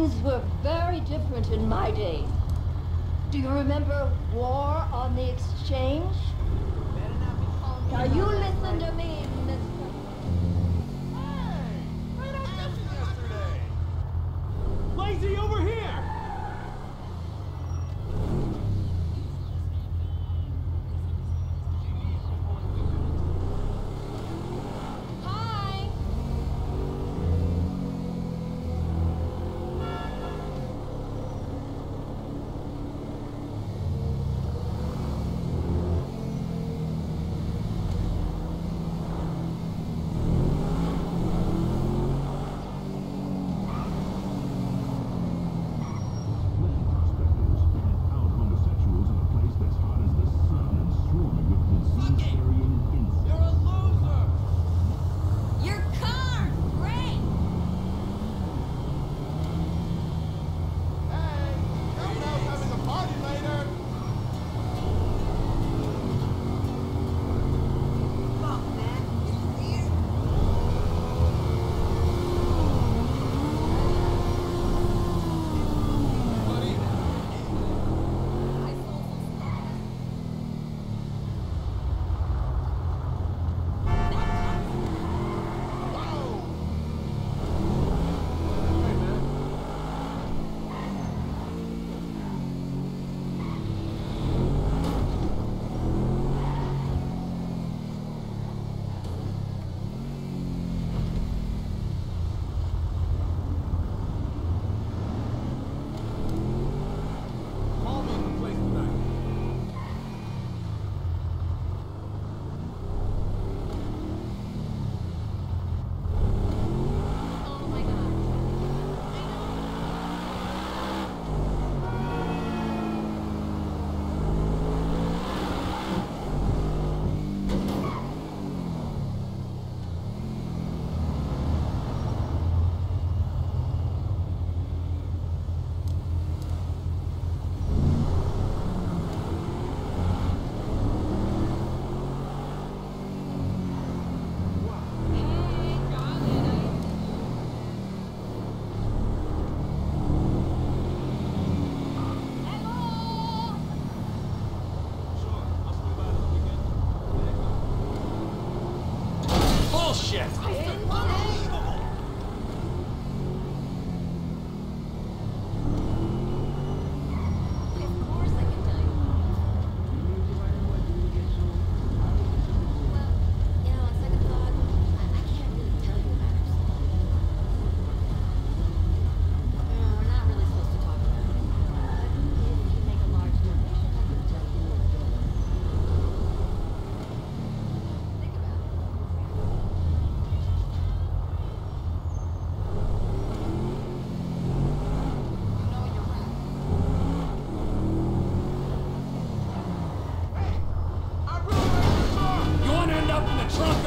Things were very different in my day. Do you remember war on the exchange? Now you listen to me,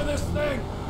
this thing!